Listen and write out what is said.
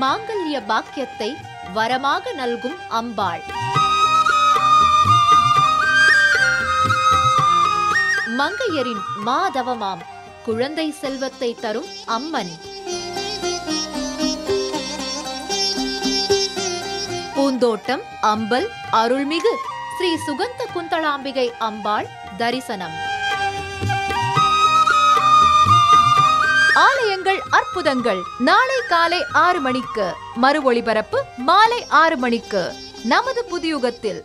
மாங்கல்ய பாக்கியத்தை வரமாக நல்கும் அம்பாள். மங்கையரின் மாதவமாம் குழந்தை செல்வத்தை தரும் அம்மன். பூந்தோட்டம் அம்பல் அருள்மிகு ஸ்ரீ சுகந்த குந்தளாம்பிகை அம்பாள் தரிசனம். ஆலயங்கள் அற்புதங்கள். நாளை காலை ஆறு மணிக்கு. மறு ஒளிபரப்பு மாலை ஆறு மணிக்கு. நமது புதியுகத்தில்.